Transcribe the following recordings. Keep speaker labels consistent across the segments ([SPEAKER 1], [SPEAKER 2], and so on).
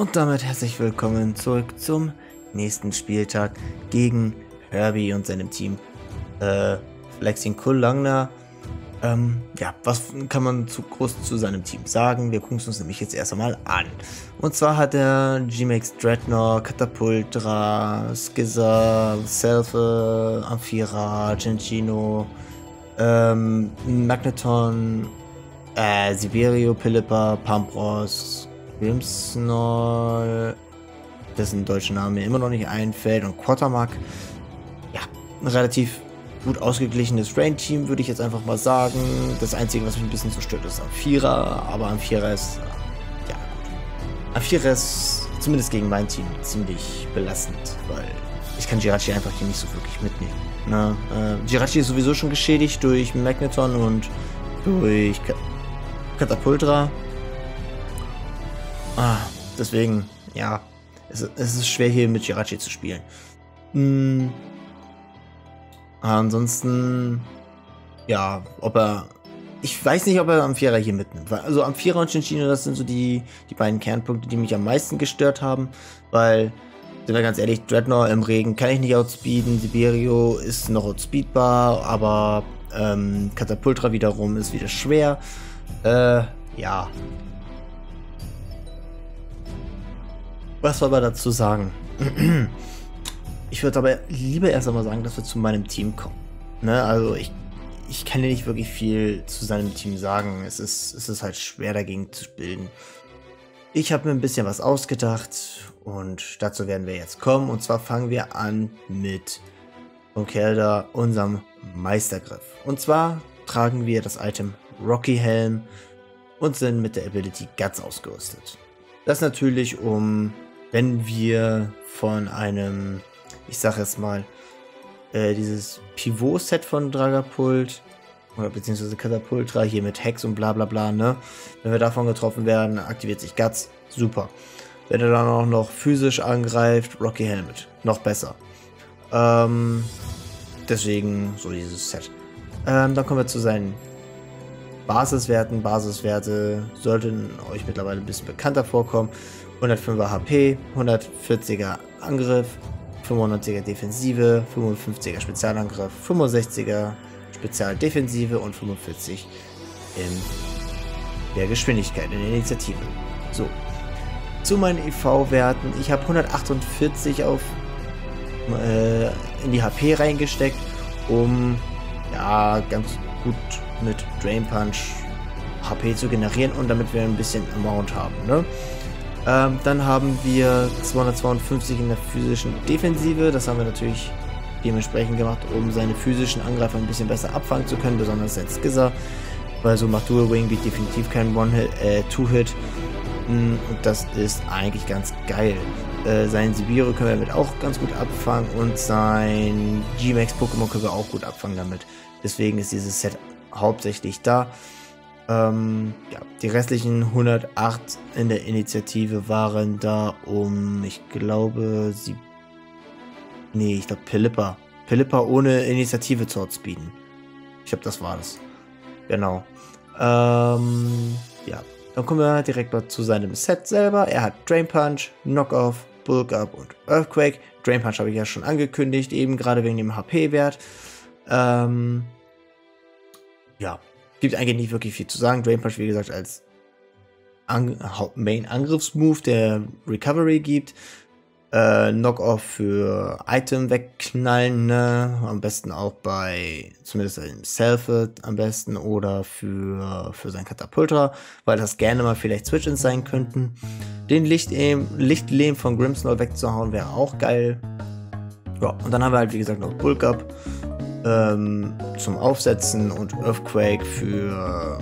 [SPEAKER 1] Und damit herzlich willkommen zurück zum nächsten Spieltag gegen Herbie und seinem Team. Äh, Flexing Kulangna. Ähm, ja, was kann man zu groß zu seinem Team sagen? Wir gucken es uns nämlich jetzt erst einmal an. Und zwar hat er G-Max Dreadnought, Katapultra, Skizzer, Selfe, Amphira, Cencino, ähm, Magneton, äh, Siberio, Pilippa, Pampros, Grimsnall, dessen deutscher Name mir immer noch nicht einfällt, und Quatermark. Ja, relativ gut ausgeglichenes Rain-Team, würde ich jetzt einfach mal sagen. Das Einzige, was mich ein bisschen so stört, ist Amphira, aber Amphira ist, ja gut. Amphira ist zumindest gegen mein Team ziemlich belastend, weil ich kann Jirachi einfach hier nicht so wirklich mitnehmen. Na, ne? äh, Jirachi ist sowieso schon geschädigt durch Magneton und durch Katapultra. Ah, deswegen, ja, es, es, ist schwer hier mit Jirachi zu spielen. Hm. Ansonsten, ja, ob er. Ich weiß nicht, ob er Amphira hier mitnimmt. Also Amphira und Shinshino, das sind so die, die beiden Kernpunkte, die mich am meisten gestört haben. Weil, sind wir ganz ehrlich, Dreadnought im Regen kann ich nicht outspeeden. Siberio ist noch outspeedbar, aber ähm, Katapultra wiederum ist wieder schwer. Äh, ja. Was soll man dazu sagen? Ich würde aber lieber erst einmal sagen, dass wir zu meinem Team kommen. Ne? Also ich, ich kann ja nicht wirklich viel zu seinem Team sagen. Es ist, es ist halt schwer dagegen zu bilden. Ich habe mir ein bisschen was ausgedacht und dazu werden wir jetzt kommen. Und zwar fangen wir an mit Onkelda, unserem Meistergriff. Und zwar tragen wir das Item Rocky Helm und sind mit der Ability Guts ausgerüstet. Das natürlich, um, wenn wir von einem ich sag jetzt mal, äh, dieses Pivot-Set von Dragapult oder beziehungsweise Katapultra hier mit Hex und bla bla bla, ne? Wenn wir davon getroffen werden, aktiviert sich Guts, super. Wenn er dann auch noch physisch angreift, Rocky Helmet, noch besser. Ähm, deswegen so dieses Set. Ähm, dann kommen wir zu seinen Basiswerten. Basiswerte sollten euch mittlerweile ein bisschen bekannter vorkommen. 105er HP, 140er Angriff, 95er Defensive, 55er Spezialangriff, 65er Spezialdefensive und 45 in der Geschwindigkeit, in der Initiative. So. Zu meinen EV-Werten. Ich habe 148 auf äh, in die HP reingesteckt, um ja ganz gut mit Drain Punch HP zu generieren und damit wir ein bisschen Amount haben. Ne? Ähm, dann haben wir 252 in der physischen Defensive. Das haben wir natürlich dementsprechend gemacht, um seine physischen Angreifer ein bisschen besser abfangen zu können, besonders als Skizzer. Weil so macht Dual Wing Beat definitiv kein One-Hit, äh, Two-Hit. Mm, und das ist eigentlich ganz geil. Äh, sein Sibiru können wir damit auch ganz gut abfangen und sein G-Max Pokémon können wir auch gut abfangen damit. Deswegen ist dieses Set hauptsächlich da. Ähm, ja, die restlichen 108 in der Initiative waren da um, ich glaube, sie. Nee, ich glaube Pilippa. Pilippa ohne Initiative zu outspeeden. Ich glaube, das war das. Genau. Ähm, ja. Dann kommen wir direkt mal zu seinem Set selber. Er hat Drain Punch, Knockoff, Bulk Up und Earthquake. Drain Punch habe ich ja schon angekündigt, eben gerade wegen dem HP-Wert. Ähm, ja, Gibt eigentlich nicht wirklich viel zu sagen. Drain Punch, wie gesagt, als An Main-Angriffsmove, der Recovery gibt. Äh, Knock-Off für Item wegknallen, ne? Am besten auch bei, zumindest im Self am besten oder für, für sein Katapultra, weil das gerne mal vielleicht Switch-Ins sein könnten. Den Lichtlehm Licht von Grimsnall wegzuhauen wäre auch geil. Ja, und dann haben wir halt, wie gesagt, noch Bulk Up ähm, zum Aufsetzen und Earthquake für,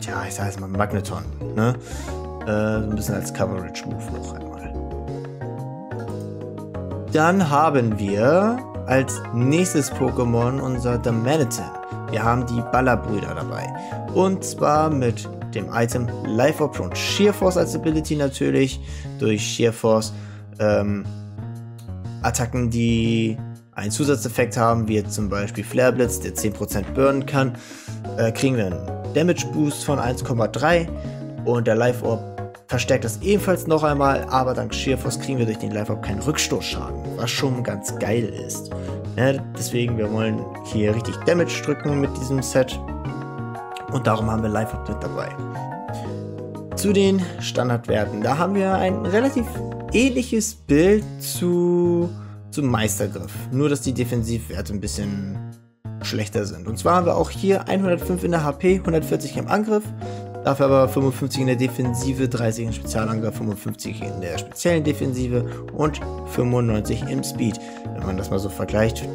[SPEAKER 1] ja, ich sag jetzt mal Magneton, ne? Äh, so ein bisschen als Coverage-Move noch einmal. Dann haben wir als nächstes Pokémon unser Damanitan. wir haben die Ballerbrüder dabei. Und zwar mit dem Item Life Orb und Sheer Force als Ability natürlich. Durch Sheer Force ähm, Attacken, die einen Zusatzeffekt haben, wie jetzt zum Beispiel Flare Blitz, der 10% burnen kann, äh, kriegen wir einen Damage Boost von 1,3 und der Life Orb verstärkt das ebenfalls noch einmal, aber dank Sheer Force kriegen wir durch den Life Orb keinen Rückstoßschaden, was schon ganz geil ist. Ja, deswegen, wir wollen hier richtig Damage drücken mit diesem Set und darum haben wir Life Orb mit dabei. Zu den Standardwerten, da haben wir ein relativ ähnliches Bild zu, zum Meistergriff, nur dass die Defensivwerte ein bisschen schlechter sind. Und zwar haben wir auch hier 105 in der HP, 140 im Angriff, Dafür aber 55 in der Defensive, 30 im Spezialangriff, 55 in der speziellen Defensive und 95 im Speed. Wenn man das mal so vergleicht,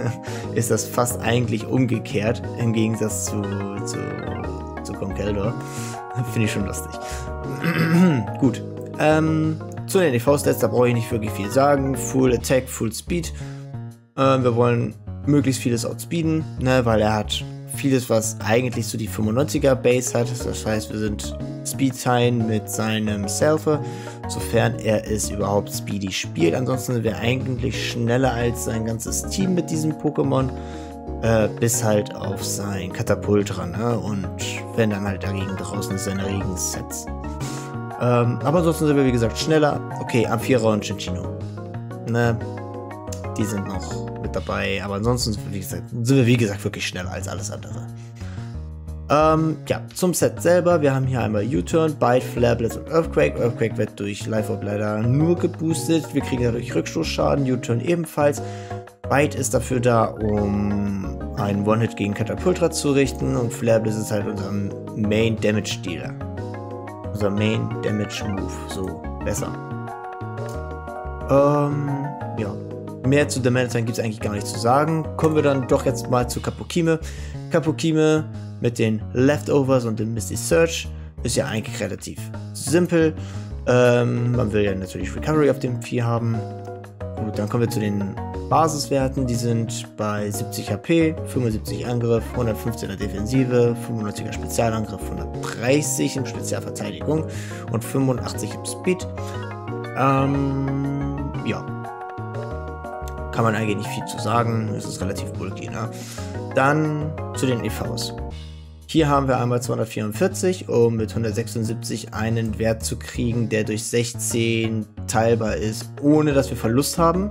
[SPEAKER 1] ist das fast eigentlich umgekehrt im Gegensatz zu, zu, zu Conkeldor. Finde ich schon lustig. Gut. Ähm, zu den EV-Stats, da brauche ich nicht wirklich viel sagen. Full Attack, Full Speed. Äh, wir wollen möglichst vieles outspeeden, ne, weil er hat vieles, was eigentlich so die 95er Base hat. Das heißt, wir sind Speedtime mit seinem Selfer, sofern er es überhaupt Speedy spielt. Ansonsten sind wir eigentlich schneller als sein ganzes Team mit diesem Pokémon. Äh, bis halt auf sein Katapult ran. Ne? Und wenn dann halt dagegen draußen seine Regensets. Ähm, aber ansonsten sind wir, wie gesagt, schneller. Okay, Amphira und Cinchino. Ne? Die sind noch mit dabei. Aber ansonsten wie gesagt, sind wir, wie gesagt, wirklich schneller als alles andere. Ähm, ja, zum Set selber. Wir haben hier einmal U-Turn, Bite, Flare Blitz und Earthquake. Earthquake wird durch Life Orb leider nur geboostet. Wir kriegen dadurch Rückstoßschaden, U-Turn ebenfalls. Bite ist dafür da, um einen One-Hit gegen Katapultra zu richten. Und Flare Blitz ist halt unser Main Damage Dealer. Unser Main Damage Move. So, besser. Ähm, ja. Mehr zu The Manatine gibt es eigentlich gar nicht zu sagen. Kommen wir dann doch jetzt mal zu Kapokime. Kapokime mit den Leftovers und dem Misty Search ist ja eigentlich relativ simpel. Ähm, man will ja natürlich Recovery auf dem Vieh haben. Gut, dann kommen wir zu den Basiswerten. Die sind bei 70 HP, 75 Angriff, 115er Defensive, 95er Spezialangriff, 130 in Spezialverteidigung und 85 im Speed. Ähm, ja, kann man eigentlich nicht viel zu sagen. Es ist relativ bulky. Ne? Dann zu den EVs. Hier haben wir einmal 244, um mit 176 einen Wert zu kriegen, der durch 16 teilbar ist, ohne dass wir Verlust haben.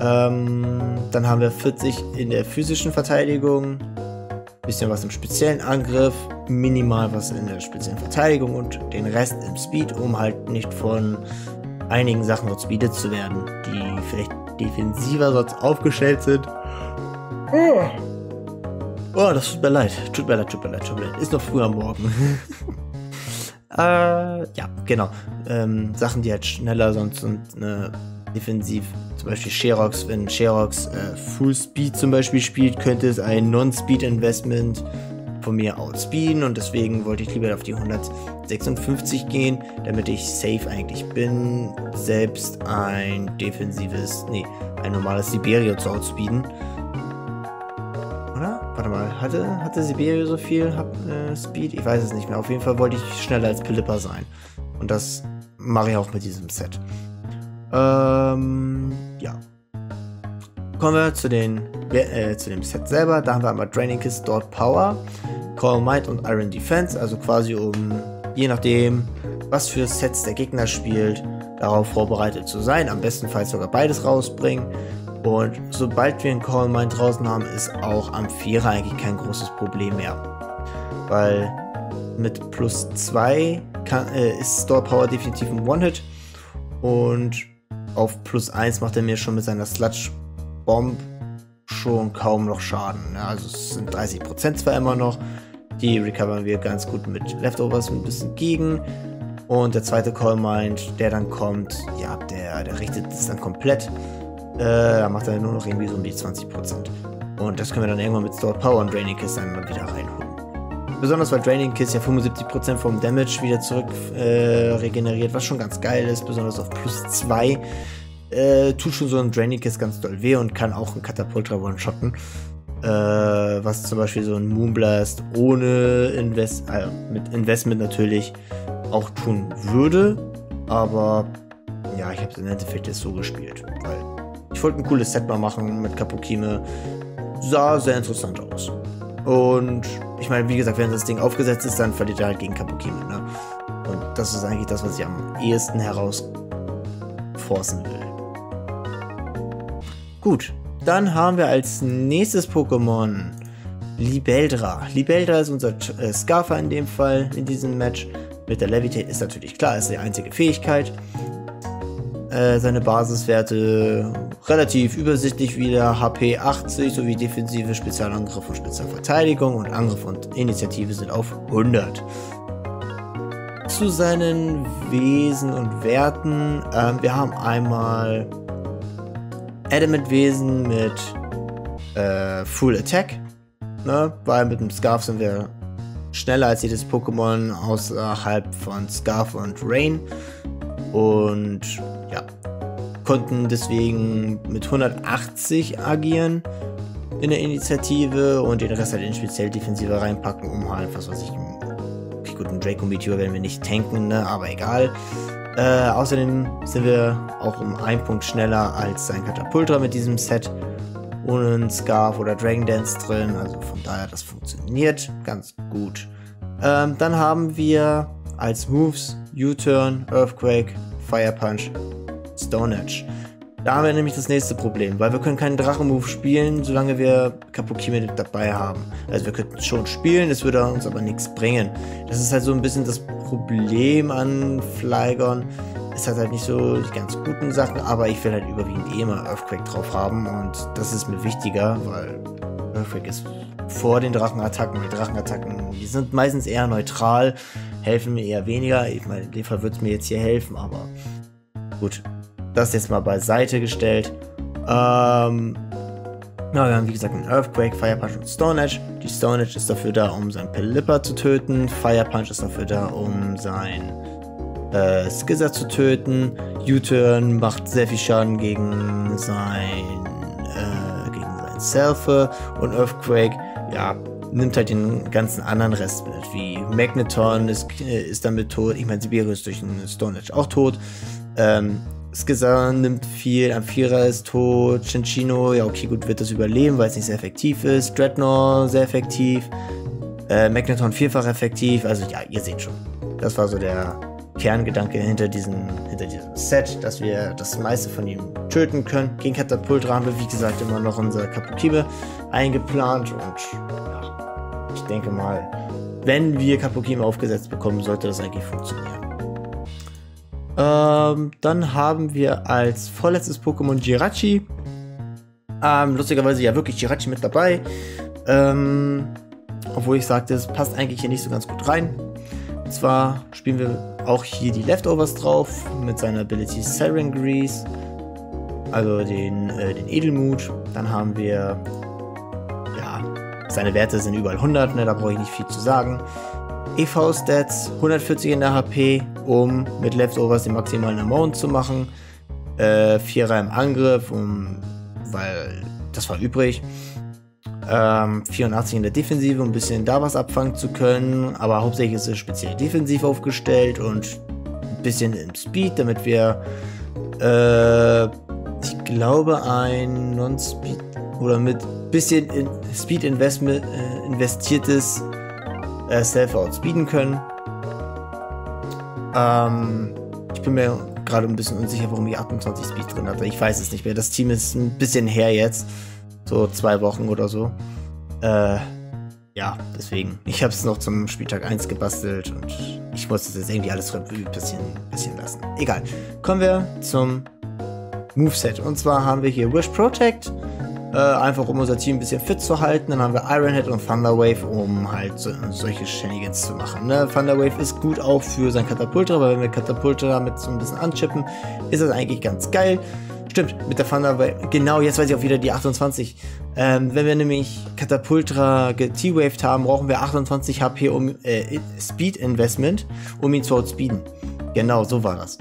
[SPEAKER 1] Ähm, dann haben wir 40 in der physischen Verteidigung, bisschen was im speziellen Angriff, minimal was in der speziellen Verteidigung und den Rest im Speed, um halt nicht von einigen Sachen outspeedet zu werden, die vielleicht defensiver sonst aufgestellt sind. Oh. oh, das tut mir leid. Tut mir leid, tut mir leid, tut mir leid. Ist noch früh am Morgen. äh, ja, genau. Ähm, Sachen, die halt schneller sonst sind, ne, defensiv. Zum Beispiel Sherox, wenn Sherox äh, Full Speed zum Beispiel spielt, könnte es ein Non-Speed Investment von mir outspeeden und deswegen wollte ich lieber auf die 156 gehen, damit ich safe eigentlich bin, selbst ein defensives, nee, ein normales Siberio zu outspeeden. Oder? Warte mal, hatte, hatte Siberio so viel äh, Speed? Ich weiß es nicht mehr. Auf jeden Fall wollte ich schneller als Pilippa sein. Und das mache ich auch mit diesem Set. Ähm, ja. Kommen wir zu, den, äh, zu dem Set selber. Da haben wir einmal Draining Kiss, Dort Power. Call Might und Iron Defense, also quasi um, je nachdem, was für Sets der Gegner spielt, darauf vorbereitet zu sein. Am bestenfalls sogar beides rausbringen. Und sobald wir einen Call Might draußen haben, ist auch am Vierer eigentlich kein großes Problem mehr. Weil mit plus 2 äh, ist Store Power definitiv ein One-Hit. Und auf plus 1 macht er mir schon mit seiner Sludge Bomb schon kaum noch Schaden. Ja, also es sind 30% zwar immer noch, die recovern wir ganz gut mit Leftovers ein bisschen gegen. Und der zweite Call Mind, der dann kommt, ja, der, der richtet es dann komplett. Äh, da macht er nur noch irgendwie so um die 20%. Und das können wir dann irgendwann mit Stored Power und Draining Kiss dann mal wieder reinholen. Besonders weil Draining Kiss ja 75% vom Damage wieder zurück äh, regeneriert, was schon ganz geil ist, besonders auf plus 2. Äh, tut schon so ein Draining Kiss ganz doll weh und kann auch ein Katapultra one-shotten. Äh, was zum Beispiel so ein Moonblast ohne Invest äh, mit Investment natürlich auch tun würde. Aber ja, ich habe es im Endeffekt jetzt so gespielt. Weil ich wollte ein cooles Set mal machen mit Kapukime. Sah sehr interessant aus. Und ich meine, wie gesagt, wenn das Ding aufgesetzt ist, dann verliert er halt gegen Kapukime. Ne? Und das ist eigentlich das, was ich am ehesten herausforcen will. Gut, dann haben wir als nächstes Pokémon Libeldra. Libeldra ist unser äh, Scarfer in dem Fall, in diesem Match. Mit der Levitate ist natürlich klar, ist die einzige Fähigkeit. Äh, seine Basiswerte relativ übersichtlich wieder. HP 80 sowie defensive Spezialangriff und Spezialverteidigung und Angriff und Initiative sind auf 100. Zu seinen Wesen und Werten. Ähm, wir haben einmal Adamant-Wesen mit äh, Full Attack. Ne? Weil mit dem Scarf sind wir schneller als jedes Pokémon außerhalb von Scarf und Rain. Und konnten deswegen mit 180 agieren in der Initiative und den Rest halt in speziell defensive reinpacken, um halt, was weiß ich, okay, gut, einen Draco Meteor werden wir nicht tanken, ne, aber egal. Äh, außerdem sind wir auch um einen Punkt schneller als sein Katapultra mit diesem Set. Ohne einen Scarf oder Dragon Dance drin. Also von daher, das funktioniert ganz gut. Ähm, dann haben wir als Moves U-Turn, Earthquake, Fire Punch, Stone Edge. Da haben wir nämlich das nächste Problem, weil wir können keinen Drachenmove spielen, solange wir Kapukime dabei haben. Also wir könnten schon spielen, es würde uns aber nichts bringen. Das ist halt so ein bisschen das Problem an Flygon. Es hat halt nicht so die ganz guten Sachen, aber ich will halt überwiegend eh immer Earthquake drauf haben und das ist mir wichtiger, weil Earthquake ist vor den Drachenattacken. Die Drachenattacken, die sind meistens eher neutral, helfen mir eher weniger. Ich meine, in dem Fall wird es mir jetzt hier helfen, aber gut, das jetzt mal beiseite gestellt. Ähm, na, wir haben wie gesagt einen Earthquake, Fire Punch und Stone Edge. Die Stone Edge ist dafür da, um seinen Pelipper zu töten. Fire Punch ist dafür da, um sein äh, Skizzer zu töten. U-Turn macht sehr viel Schaden gegen sein äh, gegen sein Selfe und Earthquake, ja, nimmt halt den ganzen anderen Rest mit, wie Magneton ist, äh, ist damit tot. Ich meine, Sibiru ist durch den Stone Edge auch tot. Ähm, Skizzer nimmt viel, Amphira ist tot, Cinchino, ja okay, gut, wird das überleben, weil es nicht sehr effektiv ist. Dreadnought sehr effektiv. Äh, Magneton vierfach effektiv, also ja, ihr seht schon. Das war so der Kerngedanke hinter diesem, hinter diesem Set, dass wir das meiste von ihm töten können. Gegen Katapultra haben wir, wie gesagt, immer noch unser Kapukime eingeplant und ja, ich denke mal, wenn wir Kapukime aufgesetzt bekommen, sollte das eigentlich funktionieren. Ähm, dann haben wir als vorletztes Pokémon Jirachi. Ähm, lustigerweise ja wirklich Jirachi mit dabei. Ähm, obwohl ich sagte, es passt eigentlich hier nicht so ganz gut rein. Und zwar spielen wir auch hier die Leftovers drauf mit seiner Ability Siren Grease. Also den, äh, den Edelmut. Dann haben wir, ja, seine Werte sind überall 100, ne, da brauche ich nicht viel zu sagen. EV-Stats 140 in der HP, um mit Leftovers den maximalen Amount zu machen. Äh, Vierer im Angriff, um, weil das war übrig. Ähm, 84 in der Defensive, um ein bisschen da was abfangen zu können. Aber hauptsächlich ist es speziell defensiv aufgestellt und ein bisschen im Speed, damit wir, äh, ich glaube, ein Non-Speed oder mit bisschen in Speed Investment, äh, investiertes äh, Self-Outspeeden können. Ähm, ich bin mir gerade ein bisschen unsicher, warum ich 28 Speed drin hatte. Ich weiß es nicht mehr. Das Team ist ein bisschen her jetzt. So zwei Wochen oder so. Äh, ja, deswegen. Ich habe es noch zum Spieltag 1 gebastelt und ich muss es jetzt irgendwie alles ein bisschen, bisschen lassen. Egal. Kommen wir zum Moveset. Und zwar haben wir hier Wish Protect. Äh, einfach um unser Team ein bisschen fit zu halten. Dann haben wir Ironhead und Thunderwave, um halt so, solche Shenanigans zu machen. Ne? Thunderwave ist gut auch für sein Katapultra, weil wenn wir Katapultra damit so ein bisschen anchippen, ist das eigentlich ganz geil. Stimmt, mit der Thunderwave. Genau, jetzt weiß ich auch wieder die 28. Ähm, wenn wir nämlich Katapultra T-Waved haben, brauchen wir 28 HP um äh, Speed Investment, um ihn zu outspeeden. Genau, so war das.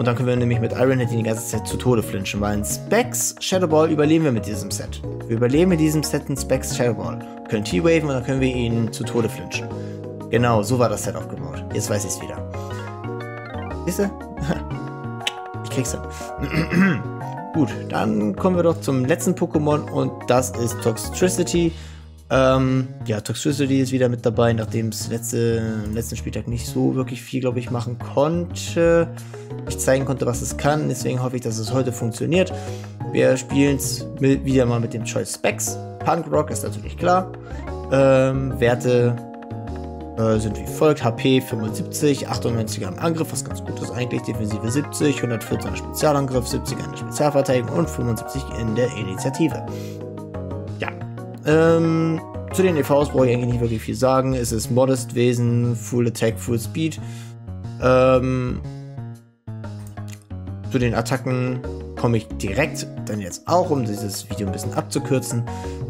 [SPEAKER 1] Und dann können wir nämlich mit Ironhead die ganze Zeit zu Tode flinchen, weil in Specs Shadowball überleben wir mit diesem Set. Wir überleben mit diesem Set in Specs Shadowball. Wir können T-Waven und dann können wir ihn zu Tode flinchen. Genau, so war das Set aufgebaut. Jetzt weiß ich es wieder. Siehst du? ich krieg's dann. Gut, dann kommen wir doch zum letzten Pokémon und das ist Toxtricity. Ähm, ja, Toxtricity ist wieder mit dabei, nachdem es letzte, letzten Spieltag nicht so wirklich viel, glaube ich, machen konnte. Ich zeigen konnte, was es kann, deswegen hoffe ich, dass es heute funktioniert. Wir spielen es wieder mal mit dem Choice Specs. Punk Rock ist natürlich klar. Ähm, Werte äh, sind wie folgt: HP 75, 98er im Angriff, was ganz gut ist eigentlich, Defensive 70, 114 Spezialangriff, 70 in der Spezialverteidigung und 75 in der Initiative. Ähm, zu den EVs brauche ich eigentlich nicht wirklich viel sagen. Es ist Modest Wesen, Full Attack, Full Speed. Ähm, zu den Attacken komme ich direkt dann jetzt auch, um dieses Video ein bisschen abzukürzen.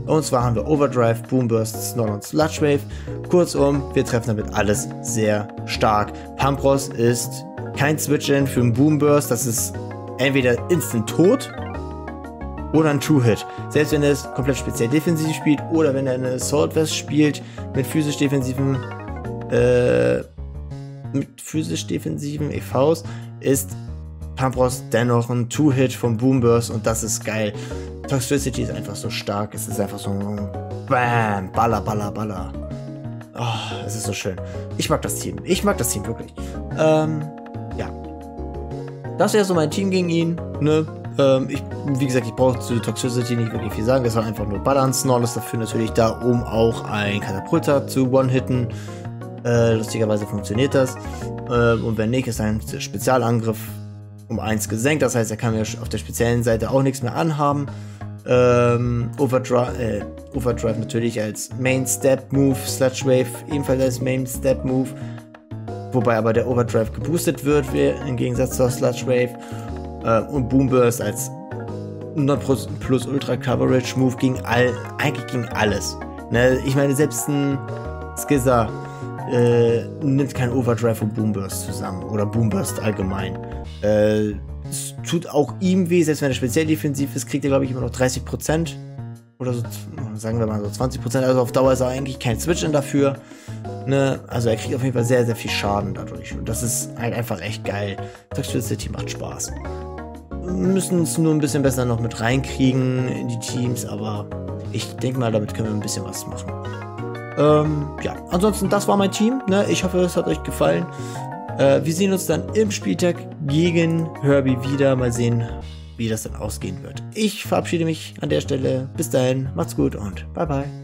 [SPEAKER 1] Und zwar haben wir Overdrive, Boomburst, Snort und Sludge Wave. Kurzum, wir treffen damit alles sehr stark. Pampros ist kein Switch-In für einen Boomburst, das ist entweder instant tot oder ein True-Hit. Selbst wenn er es komplett speziell defensiv spielt oder wenn er eine Assault Vest spielt mit physisch defensiven äh, mit physisch defensiven EVs ist Pampros dennoch ein Two-Hit vom Boomburst und das ist geil. Toxicity ist einfach so stark. Es ist einfach so ein Bam, Baller, Baller, Baller. Oh, es ist so schön. Ich mag das Team. Ich mag das Team wirklich. Ähm, ja. Das wäre so mein Team gegen ihn. Ne? Ähm, ich, wie gesagt, ich brauche zu Toxicity nicht wirklich viel sagen. Es soll einfach nur ballern. Snorl ist dafür natürlich da, um auch ein Katapulter zu one-hitten. Äh, lustigerweise funktioniert das. Äh, und wenn nicht, ist ein Spezialangriff um 1 gesenkt. Das heißt, er kann mir auf der speziellen Seite auch nichts mehr anhaben. Ähm, Overdrive, äh, Overdrive natürlich als Main Step Move, Sludge Wave ebenfalls als Main Step Move. Wobei aber der Overdrive geboostet wird, im Gegensatz zur Sludge Wave. Äh, und Boomburst als 100% plus Ultra Coverage Move gegen all, eigentlich gegen alles. Ne? Ich meine, selbst ein Skizzer äh, nimmt kein Overdrive und Boomburst zusammen oder Boomburst allgemein. Äh, es tut auch ihm weh, selbst wenn er speziell defensiv ist, kriegt er glaube ich immer noch 30% oder so, sagen wir mal so 20%. Also auf Dauer ist er eigentlich kein Switch-In dafür. Ne? Also er kriegt auf jeden Fall sehr, sehr viel Schaden dadurch. Und das ist halt einfach echt geil. Toxicity macht Spaß. Müssen es nur ein bisschen besser noch mit reinkriegen in die Teams, aber ich denke mal, damit können wir ein bisschen was machen. Ähm, ja, ansonsten, das war mein Team. Ne? Ich hoffe, es hat euch gefallen. Äh, wir sehen uns dann im Spieltag gegen Herbie wieder. Mal sehen, wie das dann ausgehen wird. Ich verabschiede mich an der Stelle. Bis dahin, macht's gut und bye bye.